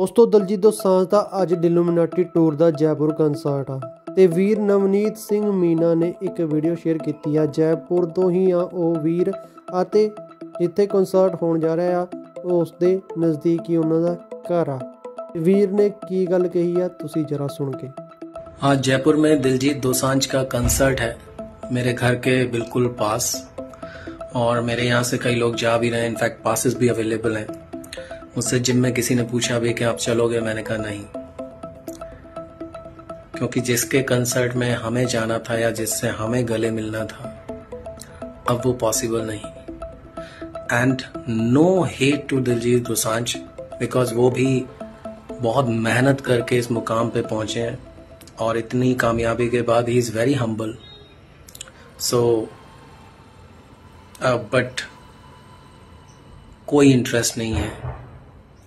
ਦੋਸਤੋ ਦਲਜੀਤ ਦੋਸਾਂਝ ਦਾ ਅੱਜ ਡਿਲੂਮਿਨਾਟੀ ਟੂਰ ਦਾ ਜੈਪੁਰ ਕਨਸਰਟ ਆ ਤੇ ਵੀਰ ਨਵਨੀਤ ਸਿੰਘ ਮੀਨਾ ਨੇ ਇੱਕ ਵੀਡੀਓ ਸ਼ੇਅਰ ਕੀਤੀ ਆ ਜੈਪੁਰ ਤੋਂ ਹੀ ਆ ਉਹ ਵੀਰ ਅਤੇ ਜਿੱਥੇ ਕਨਸਰਟ ਹੋਣ ਜਾ ਰਿਹਾ ਆ ਉਸ ਦੇ ਨਜ਼ਦੀਕ ਹੀ ਉਹਨਾਂ ਦਾ ਘਰ ਆ ਵੀਰ ਨੇ ਕੀ ਗੱਲ ਕਹੀ ਆ ਤੁਸੀਂ ਜਰਾ ਸੁਣ ਕੇ ਆ ਜੈਪੁਰ में ਦਿਲਜੀਤ ਦੋਸਾਂਝ ਦਾ ਕਨਸਰਟ ਹੈ ਮੇਰੇ ਘਰ के ਬਿਲਕੁਲ ਪਾਸ ਔਰ ਮੇਰੇ ਯਹਾਂ ਸੇ ਕਈ ਲੋਕ ਜਾ ਵੀ ਰਹੇ ਇਨਫੈਕਟ ਪਾਸਸ ਵੀ ਅਵੇਲੇਬਲ ਹੈ मुझसे जिम में किसी ने पूछा भी कि आप चलोगे मैंने कहा नहीं क्योंकि जिसके कंसर्ट में हमें जाना था या जिससे हमें गले मिलना था अब वो पॉसिबल नहीं and no hate to Diljit Dosanjh because वो भी बहुत मेहनत करके इस मुकाम पे पहुंचे हैं और इतनी कामयाबी के बाद ही is very humble so but कोई इंटरेस्ट नहीं है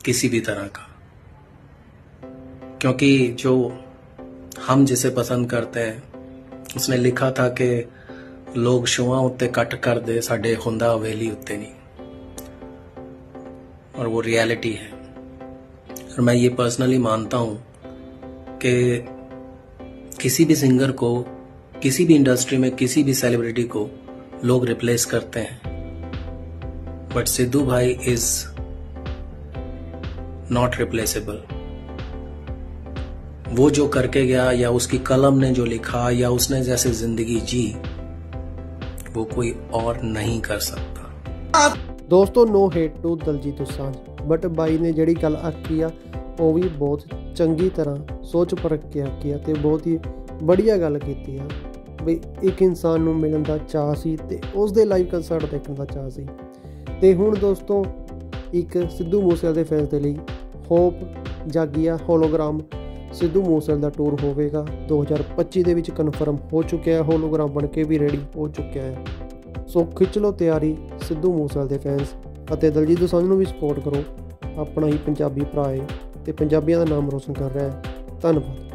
किसी भी तरह का क्योंकि जो हम जिसे पसंद करते हैं उसने लिखा था कि शुआ उत्ते कट कर दे साडे हुंदा हवेली उत्ते नहीं और वो रियलिटी है और मैं ये पर्सनली मानता हूं कि किसी भी सिंगर को किसी भी इंडस्ट्री में किसी भी सेलिब्रिटी को लोग रिप्लेस करते हैं बट सिद्धू भाई इज़ नॉट रिप्लेसेबल वो जो करके गया या उसकी कलम ने जो लिखा या उसने जैसे जिंदगी जी वो कोई और नहीं कर सकता ਦੋਸਤੋ no hate to Diljit Dosanjh but ਬਾਈ ਨੇ ਜਿਹੜੀ ਗੱਲ ਆਖੀ ਆ ਉਹ ਵੀ ਬਹੁਤ ਚੰਗੀ ਤਰ੍ਹਾਂ ਸੋਚ ਪਰਖ ਕੇ ਆਖੀ ਆ ਤੇ ਬਹੁਤ ਹੀ ਬੜੀਆ ਗੱਲ ਕੀਤੀ ਆ ਵੀ ਇੱਕ ਇਨਸਾਨ ਨੂੰ ਮਿਲਣ ਦਾ ਚਾਹ ਸੀ ਤੇ ਉਸ ਦੇ ਲਾਈਵ ਕਨਸਰਟ ਦੇਖਣ ਦਾ ਚਾਹ ਸੀ ਤੇ ਹੁਣ ਦੋਸਤੋ ਇੱਕ ਸਿੱਧੂ ਮੂਸੇਵਾਲੇ ਦੇ ਫੈਨਸ ਦੇ ਲਈ ਹੋਪ ਜਾਗੀਆ ਹੋਲੋਗ੍ਰਾਮ ਸਿੱਧੂ ਮੂਸੇ ਦਾ ਟੂਰ ਹੋਵੇਗਾ 2025 ਦੇ ਵਿੱਚ ਕਨਫਰਮ ਹੋ ਚੁੱਕਿਆ ਹੈ ਹੋਲੋਗ੍ਰਾਮ ਬਣ ਕੇ ਵੀ ਰੈਡੀ ਹੋ ਚੁੱਕਿਆ ਹੈ ਸੋ ਖਿੱਚ ਲਓ ਤਿਆਰੀ ਸਿੱਧੂ ਮੂਸੇ ਦੇ ਫੈਨਸ ਅਤੇ ਦਲਜੀਤ ਦੋਸਾਂਝ ਨੂੰ ਵੀ ਸਪੋਰਟ ਕਰੋ ਆਪਣਾ ਹੀ ਪੰਜਾਬੀ ਭਰਾ ਹੈ ਤੇ ਪੰਜਾਬੀਆਂ ਦਾ ਨਾਮ ਰੋਸ਼ਨ ਕਰ ਰਿਹਾ ਹੈ ਧੰਨਵਾਦ